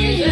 yeah.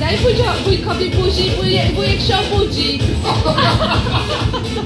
Daj pójdź, wujkowi buzi, wujek, wujek się obudzi.